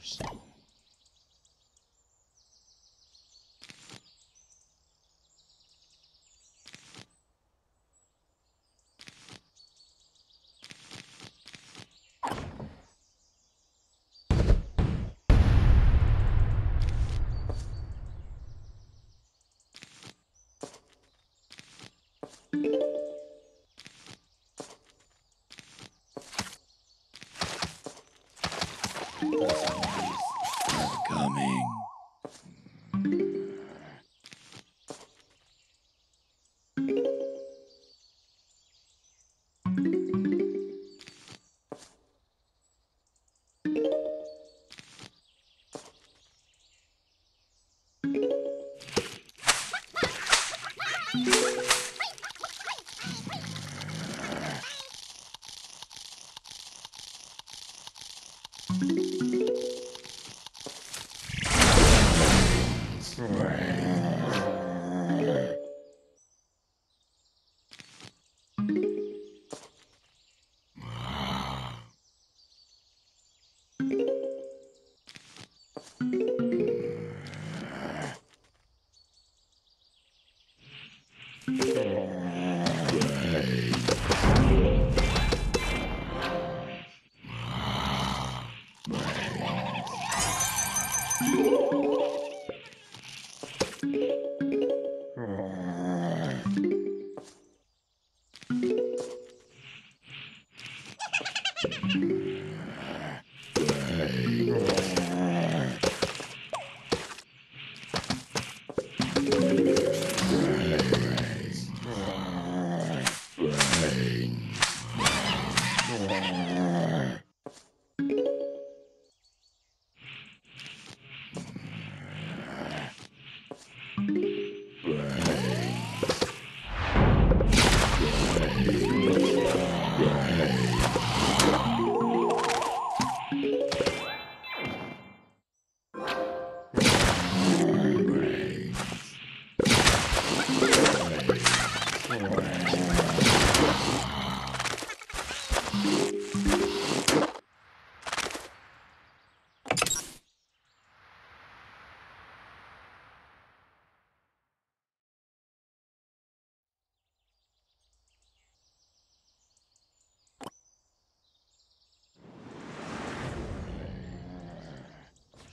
The zombies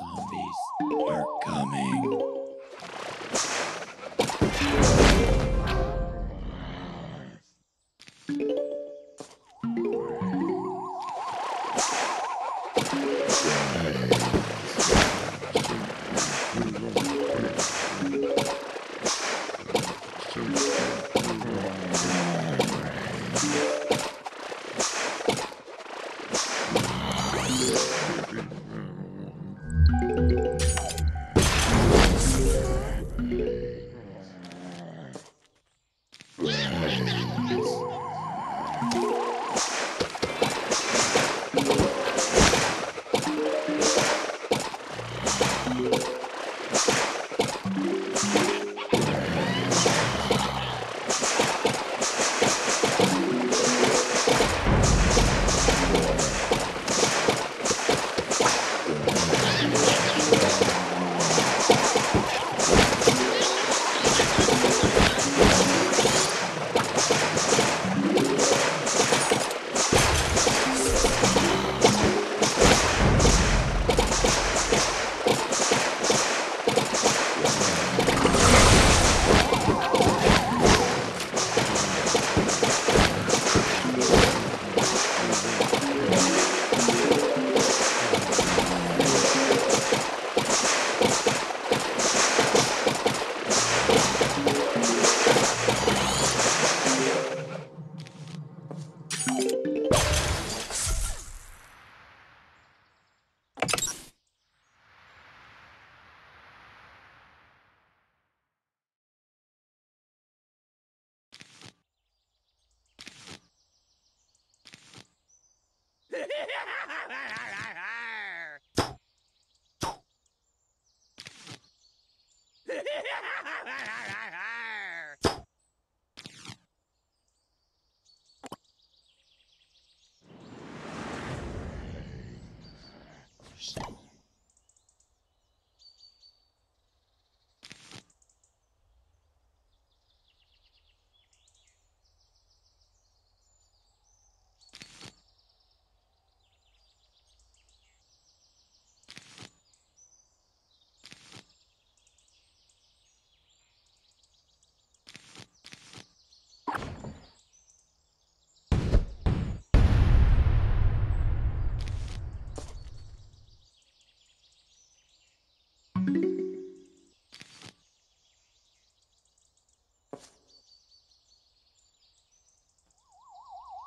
zombies are coming.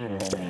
Brains.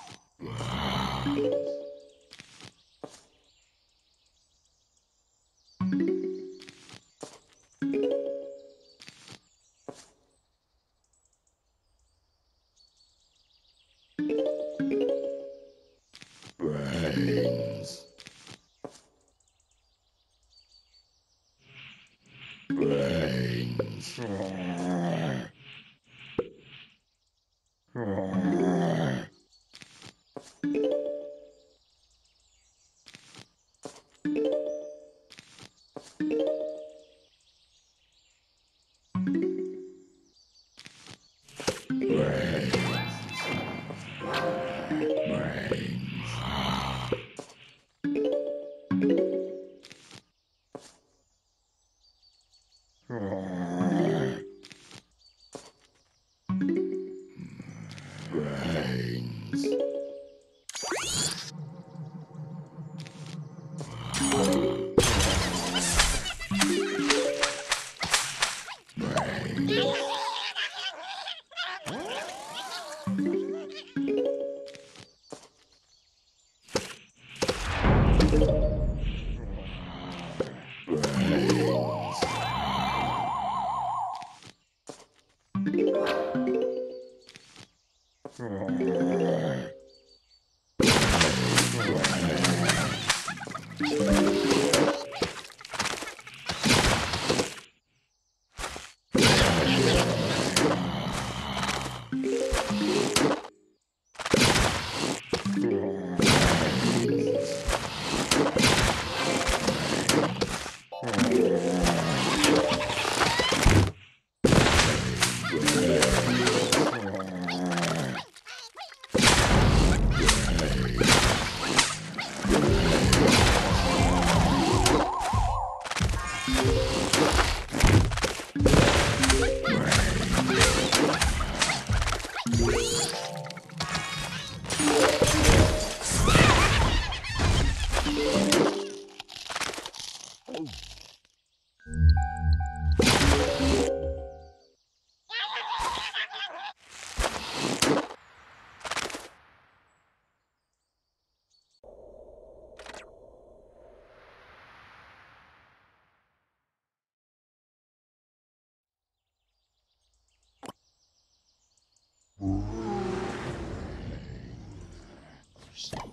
The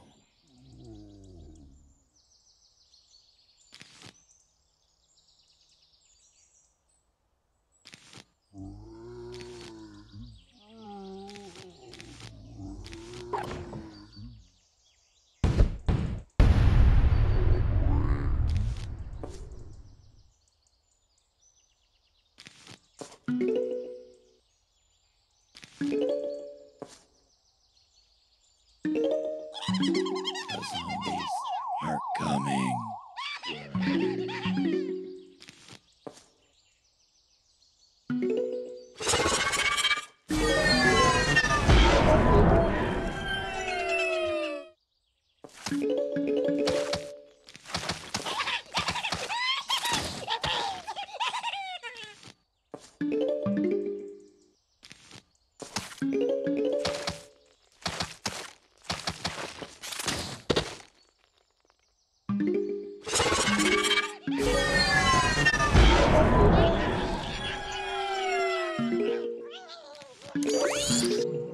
えっ?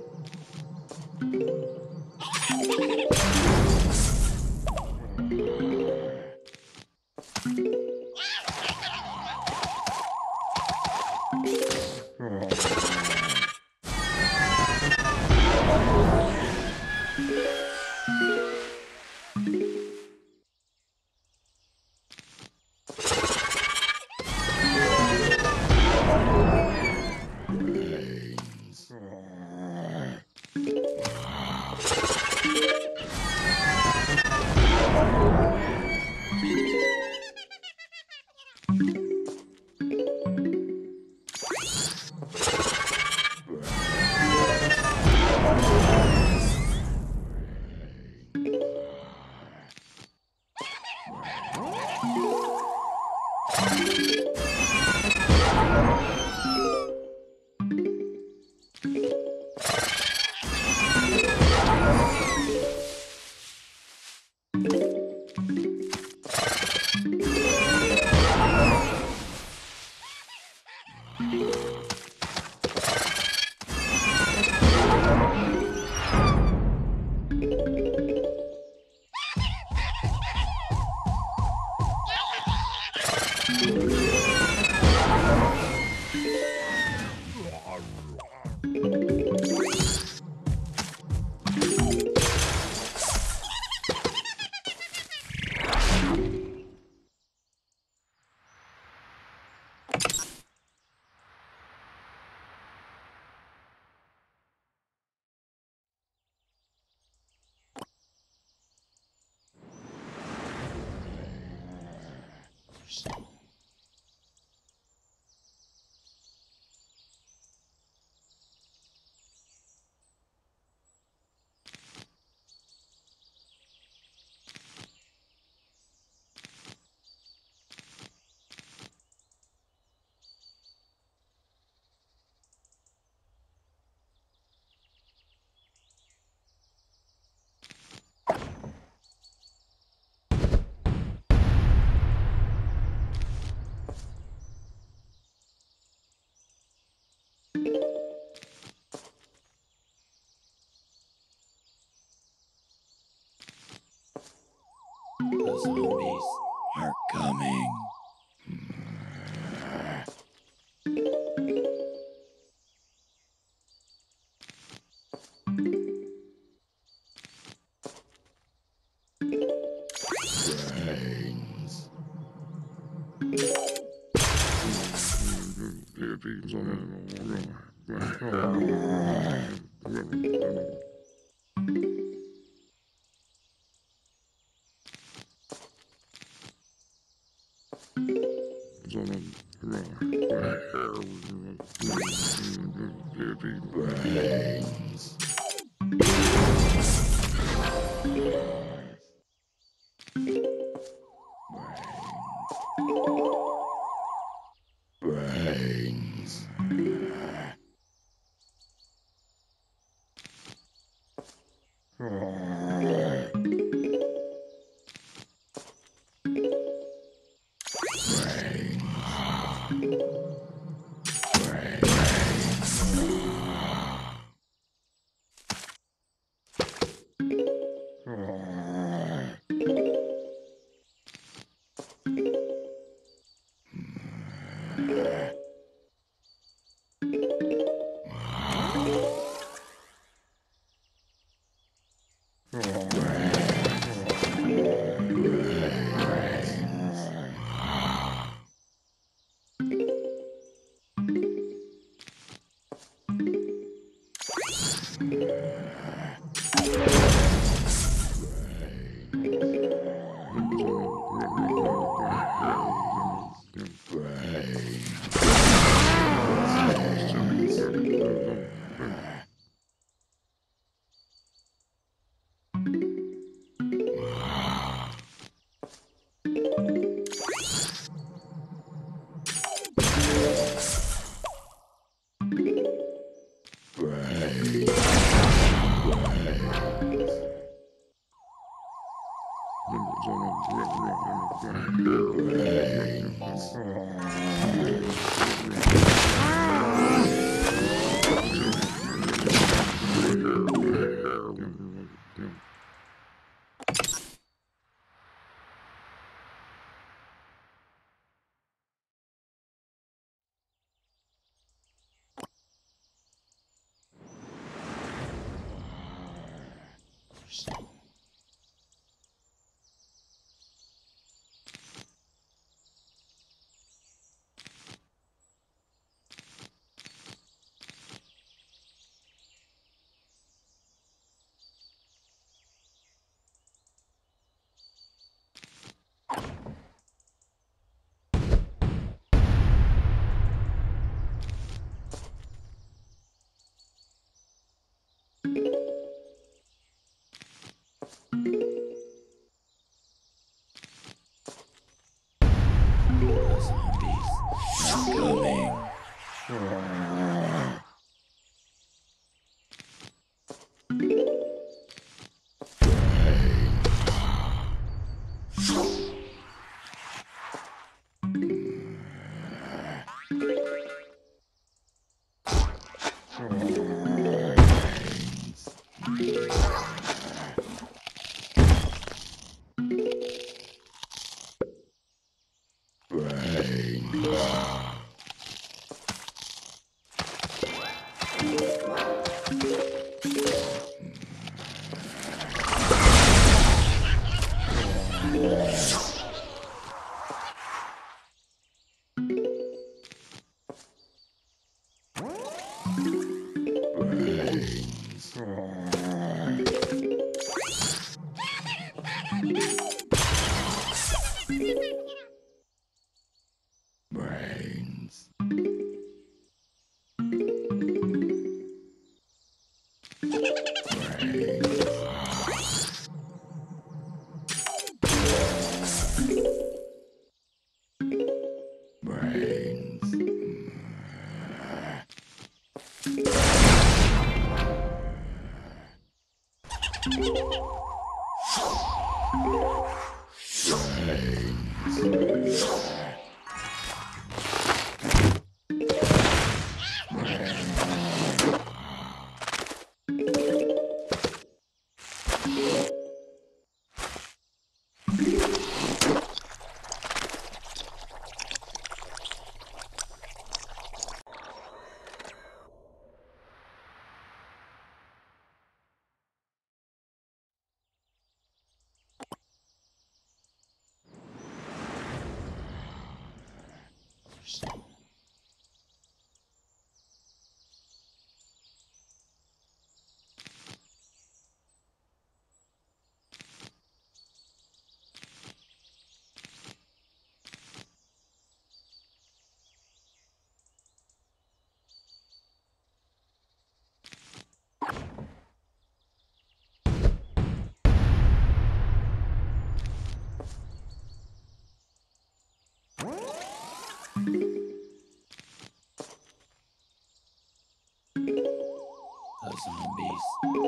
Zombies are coming. first. Zombies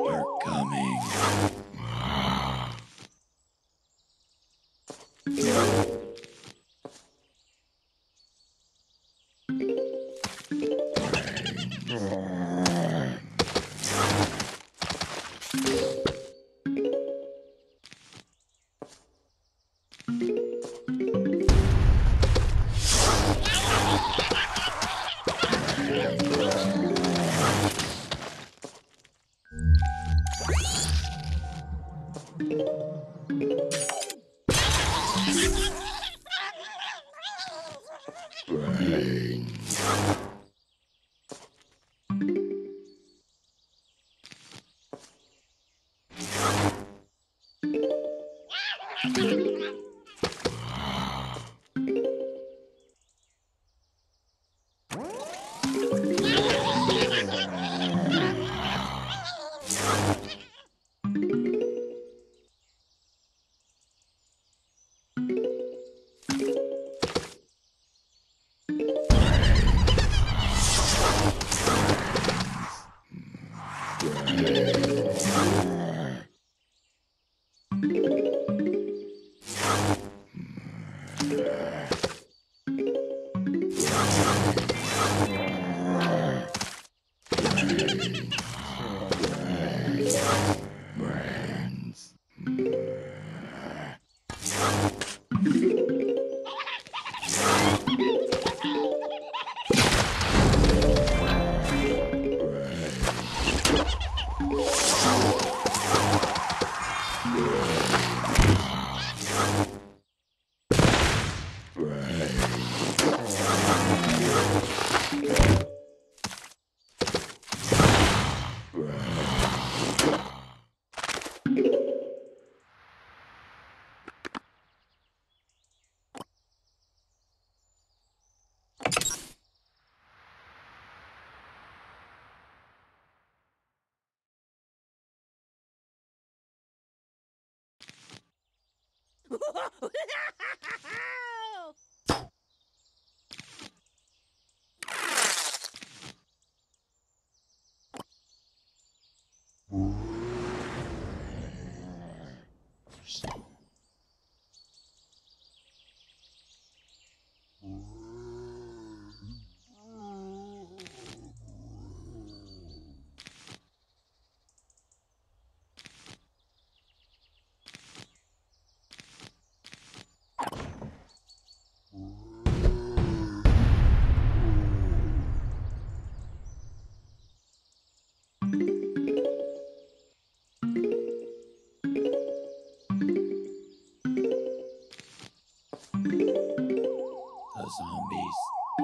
are coming.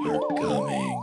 Are coming.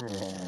Yeah.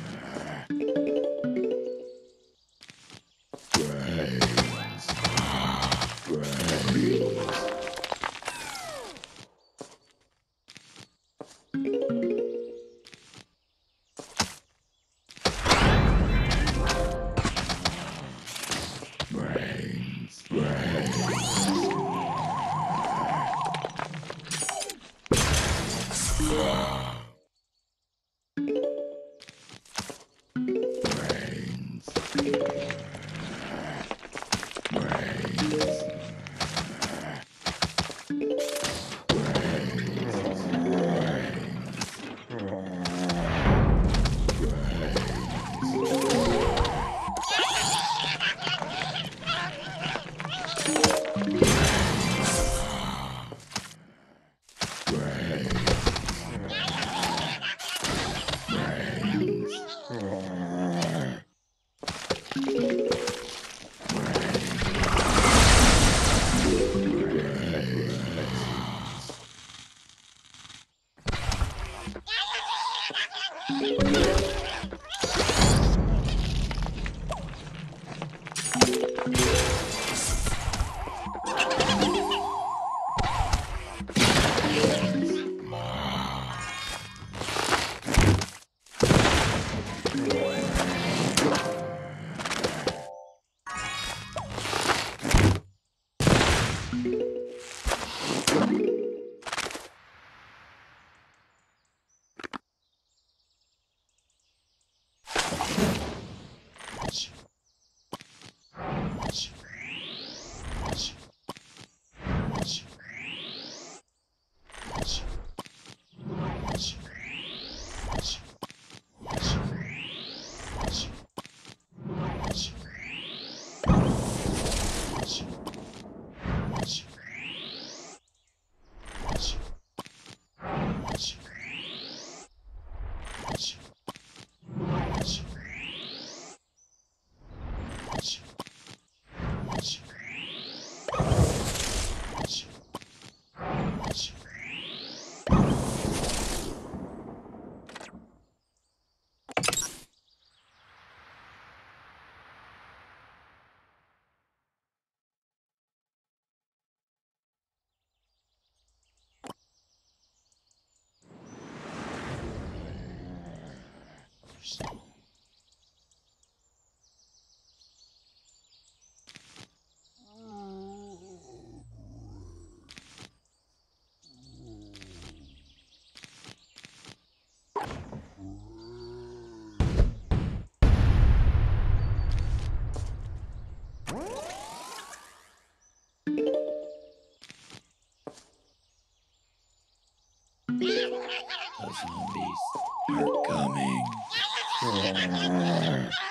you The zombies are coming. Yeah.